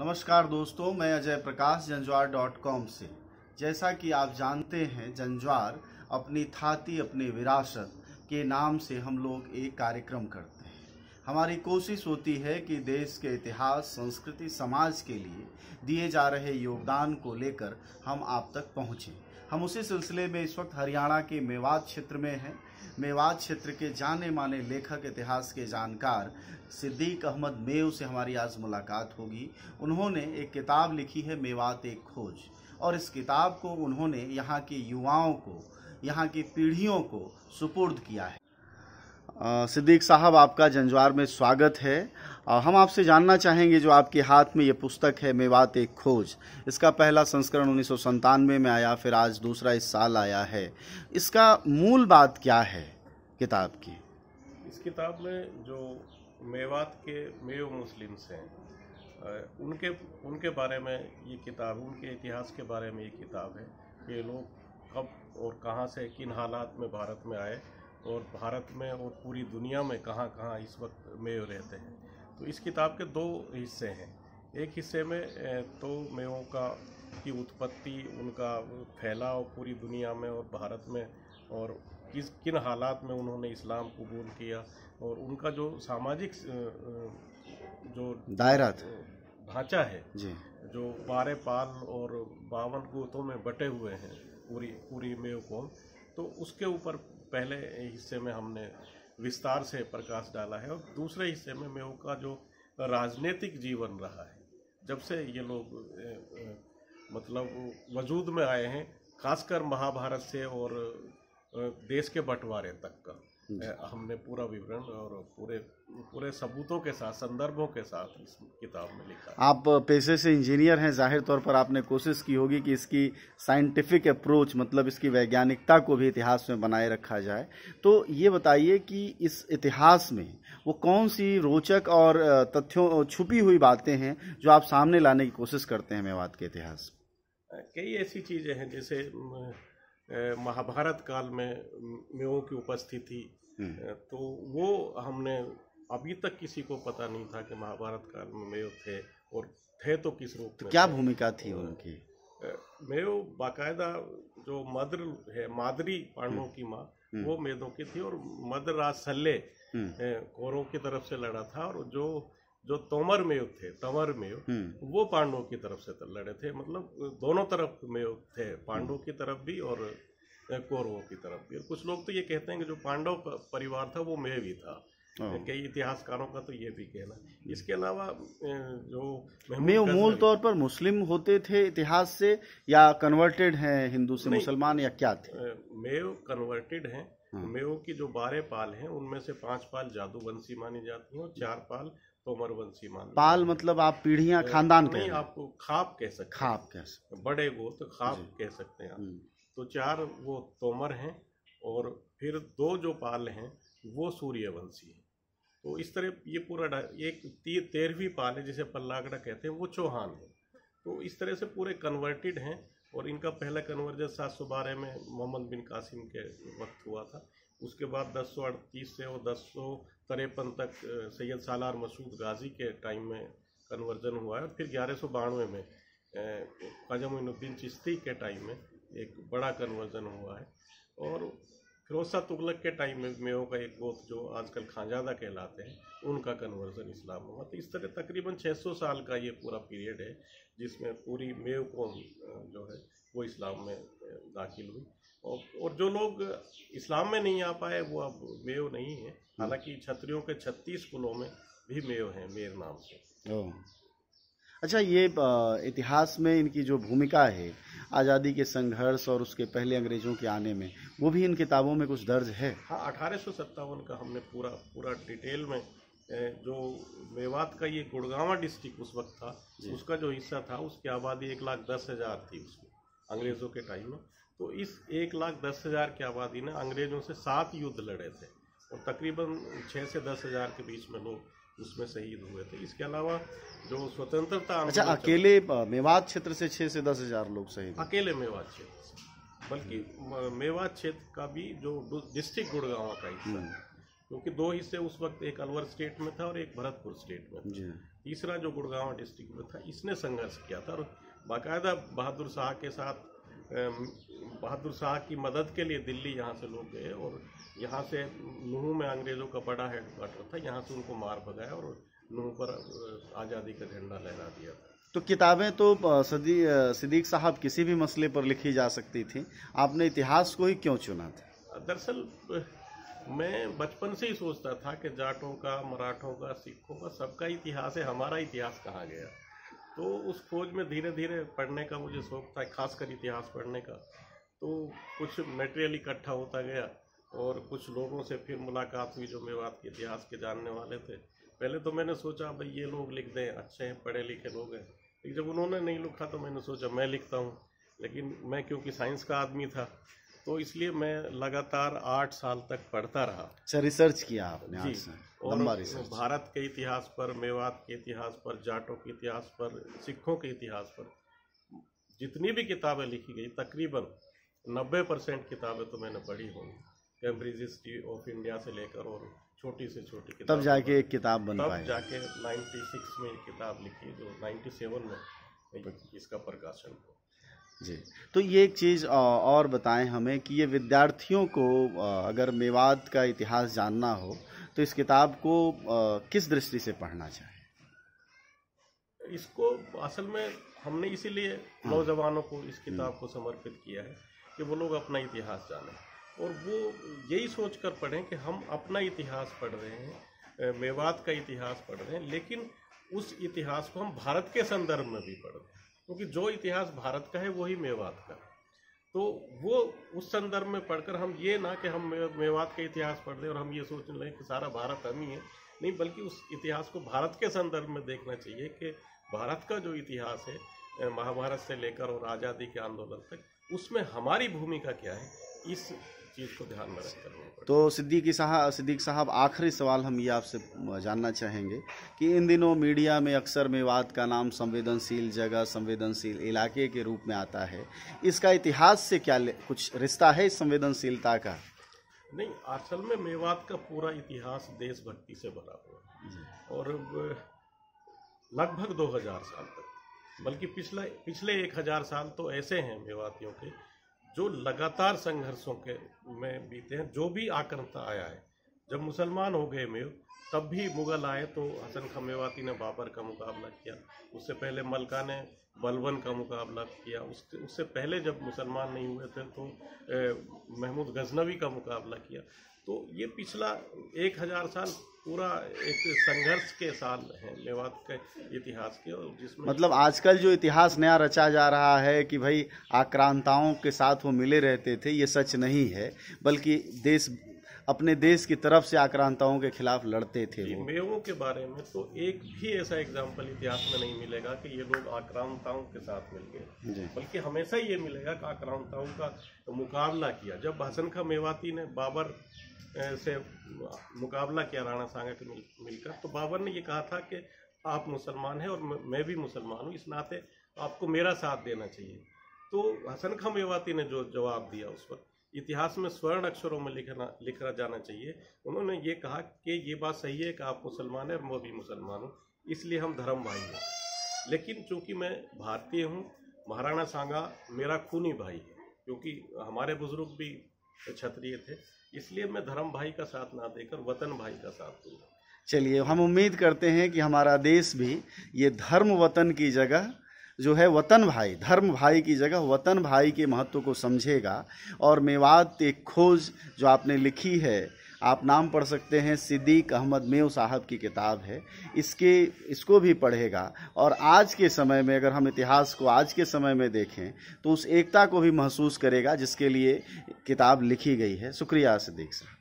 नमस्कार दोस्तों, मैं अजय प्रकाश, जंजवार डॉट कॉम से। जैसा कि आप जानते हैं, जंजवार अपनी थाती, अपनी विरासत के नाम से हम लोग एक कार्यक्रम करते हैं। हमारी कोशिश होती है कि देश के इतिहास, संस्कृति, समाज के लिए दिए जा रहे योगदान को लेकर हम आप तक पहुँचें। हम उसी सिलसिले में इस वक्त हरियाणा के मेवात क्षेत्र में हैं। मेवात क्षेत्र के जाने माने लेखक इतिहास के जानकार सिद्दीक अहमद मेव से हमारी आज मुलाकात होगी। उन्होंने एक किताब लिखी है, मेवात एक खोज। और इस किताब को उन्होंने यहाँ के युवाओं को, यहाँ की पीढ़ियों को सुपुर्द किया है। सिद्दीक साहब, आपका जंजवार में स्वागत है। हम आपसे जानना चाहेंगे जो आपके हाथ में ये पुस्तक है, मेवात एक खोज। इसका पहला संस्करण उन्नीस में आया, फिर आज दूसरा इस साल आया है। इसका मूल बात क्या है? किताब की? इस किताब में जो मेवात के मेव मुस्लिम्स हैं उनके उनके बारे में ये किताब, उनके इतिहास के बारे में ये किताब है ये लोग कब और कहाँ से, किन हालात में भारत में आए और भारत में और पूरी दुनिया में कहाँ कहाँ इस वक्त मेव रहते हैं। तो इस किताब के दो हिस्से हैं। एक हिस्से में तो मेवों का की उत्पत्ति, उनका फैलाव पूरी दुनिया में और भारत में और किस किन हालात में उन्होंने इस्लाम कबूल किया और उनका जो सामाजिक जो दायरा था। ढांचा है जी। जो बारह पाल और बावन गोतों में बटे हुए हैं पूरी पूरी मेव कौम तो उसके ऊपर पहले हिस्से में हमने विस्तार से प्रकाश डाला है और दूसरे हिस्से में मेव का जो राजनीतिक जीवन रहा है जब से ये लोग मतलब वजूद में आए हैं खासकर महाभारत से और देश के बंटवारे तक का। हमने पूरा विवरण और पूरे पूरे सबूतों के साथ संदर्भों के साथ इस किताब में लिखा आप पेशे से इंजीनियर हैं ज़ाहिर तौर पर आपने कोशिश की होगी कि इसकी साइंटिफिक अप्रोच मतलब इसकी वैज्ञानिकता को भी इतिहास में बनाए रखा जाए। तो ये बताइए कि इस इतिहास में वो कौन सी रोचक और तथ्यों छुपी हुई बातें हैं जो आप सामने लाने की कोशिश करते हैं मेवात के इतिहास? कई ऐसी चीज़ें हैं जैसे महाभारत काल में मेवों की उपस्थिति हम्म। तो वो हमने अभी तक किसी को पता नहीं था कि महाभारत काल में मेव थे और थे तो किस रूप में क्या भूमिका थी उनकी अ, मेव बाकायदा जो मद्र है मादरी पांडवों की माँ वो मेदों की थी और मद्रराज सल्ले हम्म। अ, कौरवों की तरफ़ से लड़ा था और जो जो तोमर मेव थे तंवर मेव हम्म। वो पांडवों की तरफ़ से लड़े थे। मतलब दोनों तरफ़ में थे पांडवों की तरफ़ भी और कौरवों की तरफ़ भी। और कुछ लोग तो ये कहते हैं कि जो पांडव परिवार था वो मेव ही था। कई इतिहासकारों का तो ये भी कहना इसके अलावा जो महमूद में वो मूल तौर पर मुस्लिम होते थे इतिहास से या कन्वर्टेड हैं हिंदू से मुसलमान या क्या थे? मेव कन्वर्टेड हैं। हाँ। मेव की जो बारह पाल हैं उनमें से पाँच पाल जादू जादूवंशी मानी जाती हैं और चार पाल तोमर वंशी मानी पाल मतलब आप पीढ़ियाँ खानदान कह नहीं आपको खाप कह सकते खाप कैसे बड़े गोत्र खाप कह सकते हैं आप। हम्म, तो चार वो तोमर हैं और फिर दो जो पाल हैं वो सूर्यवंशी हैं। तो इस तरह ये पूरा एक तेरहवीं पाल है जिसे पल्लागड़ा कहते हैं वो चौहान है। तो इस तरह से पूरे कन्वर्टेड हैं और इनका पहला कन्वर्जन सात सौ बारह में मोहम्मद बिन कासिम के वक्त हुआ था। उसके बाद दस सौ अड़तीस से और दस सौ तिरपन तक सैयद सालार मसूद गाजी के टाइम में कन्वर्जन हुआ है और फिर ग्यारह सौ बानवे में ख्वाजा मोइनुद्दीन चिश्ती के टाइम में एक बड़ा कन्वर्जन हुआ है। और शाह तुगलक के टाइम में मेयों का एक गोत जो आजकल खानजादा कहलाते हैं, उनका कन्वर्जन इस्लाम हुआ। तो इस तरह तकरीबन 600 साल का ये पूरा पीरियड है, जिसमें पूरी मेव कौम जो है, वो इस्लाम में दाखिल हुई। और जो लोग इस्लाम में नहीं आ पाए वो अब मेव नहीं है। हालाँकि छत्रियों के 36 कुलों में भी मेव हैं मेर नाम से। अच्छा ये इतिहास में इनकी जो भूमिका है आज़ादी के संघर्ष और उसके पहले अंग्रेज़ों के आने में वो भी इन किताबों में कुछ दर्ज है? हाँ अठारह सौ सत्तावन का हमने पूरा पूरा डिटेल में जो मेवात का ये गुड़गावा डिस्ट्रिक्ट उस वक्त था उसका जो हिस्सा था उसकी आबादी एक लाख दस हज़ार थी उसमें अंग्रेज़ों के टाइम में। तो इस एक लाख दस हज़ार की आबादी ने अंग्रेज़ों से सात युद्ध लड़े थे और तकरीबन छः से दस हज़ार के बीच में लोग उसमें शहीद हुए थे। इसके अलावा जो स्वतंत्रता अच्छा अकेले मेवात क्षेत्र से छः से दस हज़ार लोग शहीद अकेले मेवात क्षेत्र से बल्कि मेवात क्षेत्र का भी जो डिस्ट्रिक्ट गुड़गांव का हिस्सा है क्योंकि दो हिस्से उस वक्त एक अलवर स्टेट में था और एक भरतपुर स्टेट में था। तीसरा जो गुड़गांव डिस्ट्रिक्ट में था इसने संघर्ष किया था और बाकायदा बहादुर शाह के साथ बहादुर शाह की मदद के लिए दिल्ली यहाँ से लोग गए और यहाँ से नूह में अंग्रेज़ों का बड़ा हेडक्वार्टर था यहाँ से उनको मार भगाया और नूह पर आज़ादी का झंडा लहरा दिया था। तो किताबें तो सदी सिद्दीक साहब किसी भी मसले पर लिखी जा सकती थी। आपने इतिहास को ही क्यों चुना था? दरअसल मैं बचपन से ही सोचता था कि जाटों का मराठों का सिखों का सबका इतिहास है हमारा इतिहास कहाँ गया? तो उस खोज में धीरे धीरे पढ़ने का मुझे शौक था खासकर इतिहास पढ़ने का। तो कुछ मटेरियल इकट्ठा होता गया और कुछ लोगों से फिर मुलाकात हुई जो मेवात के इतिहास के जानने वाले थे। पहले तो मैंने सोचा भाई ये लोग लिख दें अच्छे हैं पढ़े लिखे लोग हैं। लेकिन जब उन्होंने नहीं लिखा तो मैंने सोचा मैं लिखता हूँ। लेकिन मैं क्योंकि साइंस का आदमी था तो इसलिए मैं लगातार आठ साल तक पढ़ता रहा। अच्छा रिसर्च किया आपने जी और रिसर्च भारत के इतिहास पर मेवात के इतिहास पर जाटों के इतिहास पर सिखों के इतिहास पर जितनी भी किताबें लिखी गई तकरीबन नब्बे परसेंट किताबें तो मैंने पढ़ी होंगी। कैम्ब्रिज हिस्ट्री ऑफ़ इंडिया से लेकर और छोटी से छोटी तब जाके एक किताब बन तब जाके 96 में ये किताब लिखी जो 97 में इसका प्रकाशन हुआ। जी। तो ये एक चीज़ और बताएँ हमें कि ये विद्यार्थियों को अगर मेवात का इतिहास जानना हो तो इस किताब को किस दृष्टि से पढ़ना चाहिए? इसको असल में हमने इसीलिए नौजवानों को इस किताब को समर्पित किया है कि वो लोग अपना इतिहास जानें। और वो यही सोच कर पढ़ें कि हम अपना इतिहास पढ़ रहे हैं मेवात का इतिहास पढ़ रहे हैं, लेकिन उस इतिहास को हम भारत के संदर्भ में भी पढ़ क्योंकि जो इतिहास भारत का है, वही मेवात का है। तो वो उस संदर्भ में पढ़कर हम ये ना कि हम मेवात का इतिहास पढ़ रहे और हम ये सोच लें कि सारा भारत हम ही है। नहीं, बल्कि उस इतिहास को भारत के संदर्भ में देखना चाहिए कि भारत का जो इतिहास है महाभारत से लेकर और आज़ादी के आंदोलन तक उसमें हमारी भूमिका क्या है इस चीज़ को ध्यान में रखकर तो सिद्दीकी साहब सिद्दीक साहब आखिरी सवाल हम ये आपसे जानना चाहेंगे कि इन दिनों मीडिया में अक्सर मेवात का नाम संवेदनशील जगह संवेदनशील इलाके के रूप में आता है। इसका इतिहास से क्या कुछ रिश्ता है इस संवेदनशीलता का? नहीं असल में मेवात का पूरा इतिहास देशभक्ति से भरा हुआ है। और लगभग 2000 साल तक। बल्कि पिछला, पिछले 1000 साल तो ऐसे हैं मेवातियों के, जो लगातार संघर्षों के में बीते हैं, जो भी आक्रमता आया है। जब मुसलमान हो गए मेव, तब भी मुगल आए तो हसन खां मेवाती ने बाबर का मुकाबला किया। उससे पहले मलका ने बलबन का मुकाबला किया। उससे उससे पहले जब मुसलमान नहीं हुए थे तो महमूद गजनवी का मुकाबला किया। तो ये पिछला एक हज़ार साल पूरा एक संघर्ष के साल है मेवात के इतिहास के और जिसमें मतलब आजकल जो इतिहास नया रचा जा रहा है कि भाई आक्रांताओं के साथ वो मिले रहते थे ये सच नहीं है बल्कि देश अपने देश की तरफ़ से आक्रांताओं के खिलाफ लड़ते थे वो। मेवों के बारे में तो एक भी ऐसा एग्ज़ाम्पल इतिहास में नहीं मिलेगा कि ये लोग आक्रांताओं के साथ मिल गए। बल्कि हमेशा ये मिलेगा कि आक्रांताओं का मुकाबला किया। जब हसन खां मेवाती ने बाबर से मुकाबला किया राणा सांगा के मिल, मिलकर। तो बाबर ने ये कहा था कि आप मुसलमान हैं और मैं- भी मुसलमान हूँ इस नाते आपको मेरा साथ देना चाहिए। तो हसन खां मेवाती ने जो जवाब दिया उस वक्त इतिहास में स्वर्ण अक्षरों में लिखना लिखा जाना चाहिए। उन्होंने ये कहा कि ये बात सही है कि आप मुसलमान हैं और मैं भी मुसलमान हूँ इसलिए हम धर्म भाई हैं। लेकिन चूँकि मैं भारतीय हूँ महाराणा सांगा मेरा खूनी भाई है क्योंकि हमारे बुज़ुर्ग भी क्षत्रिय थे। इसलिए मैं धर्म भाई का साथ ना देकर वतन भाई का साथ दूँगा। चलिए, हम उम्मीद करते हैं कि हमारा देश भी ये धर्म वतन की जगह जो है वतन भाई, धर्म भाई की जगह वतन भाई के महत्व को समझेगा। और मेवात एक खोज जो आपने लिखी है आप नाम पढ़ सकते हैं, सिद्दीक अहमद मेव साहब की किताब है। इसके, इसको भी पढ़ेगा। और आज के समय में, अगर हम इतिहास को आज के समय में देखें तो उस एकता को भी महसूस करेगा, जिसके लिए किताब लिखी गई है। शुक्रिया, सिद्दीक साहब